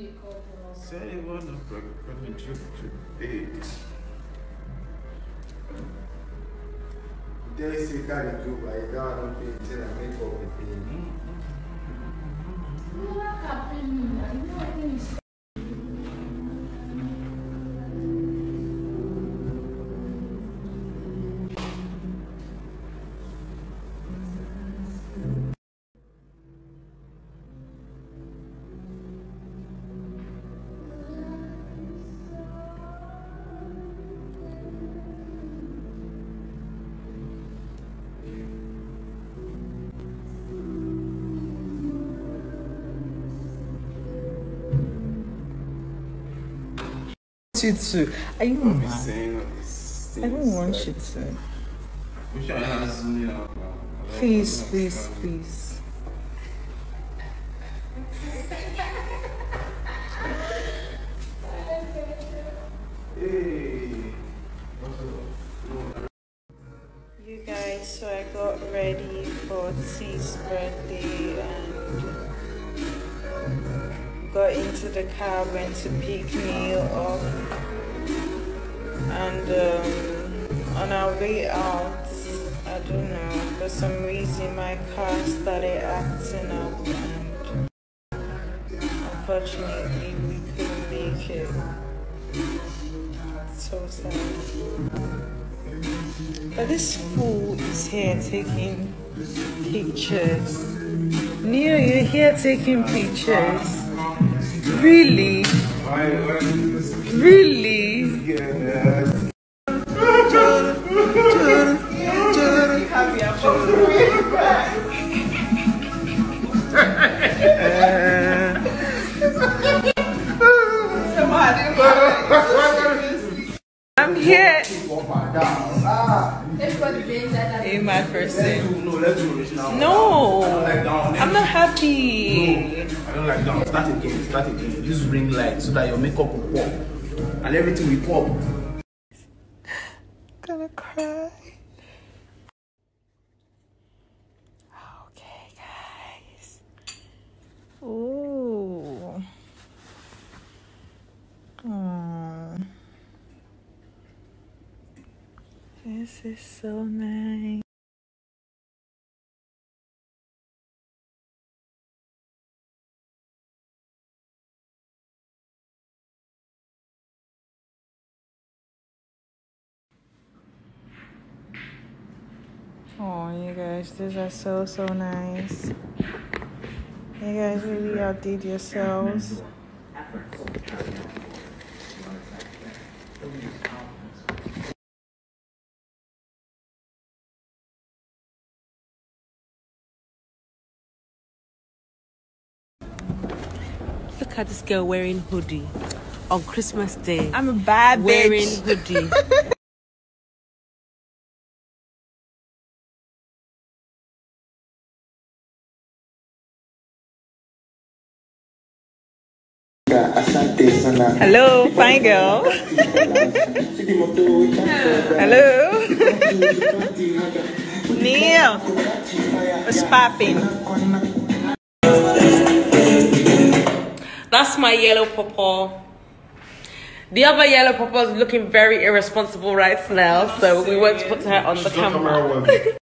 pick up. or- Say you want to penetrate today. There is a guy that do by that don't pay until I make up the pay. You know you to. Are you mad? Saying all I don't want like- you to. We should have zoom in out, man. I don't Please, want please, to- please. Hey. You guys, so I got ready for T's birthday and got into the car, went to pick me up. And um, on our way out, I don't know, for some reason my car started acting up and unfortunately we couldn't make it. So sad. But this fool is here taking pictures. Neo, you're here taking pictures. Really? Really? I'm Everybody being that. in my person. No, let's do original. No, I don't like that one. I'm not happy. I don't like that one. Start again. Start again. Use ring light so that your makeup will pop. And everything will pop. gonna cry. Okay, guys. Ooh. Aw. This is so nice. Oh, you guys, these are so so nice. You guys really outdid yourselves. Look at this girl wearing hoodie on Christmas Day. I'm a bad wearing bitch. hoodie. Hello, fine girl. Hello. Neo, what's popping? My yellow pawpaw. The other yellow pawpaw is looking very irresponsible right now, so we won't put her on the camera.